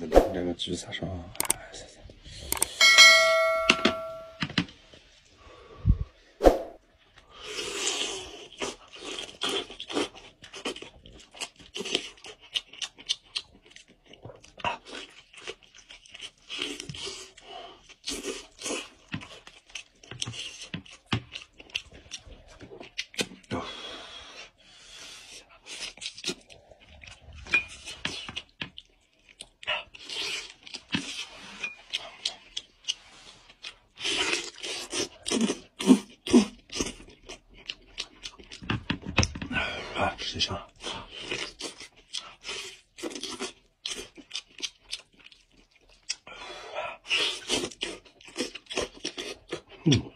这个橘子上。啊，吃香。嗯。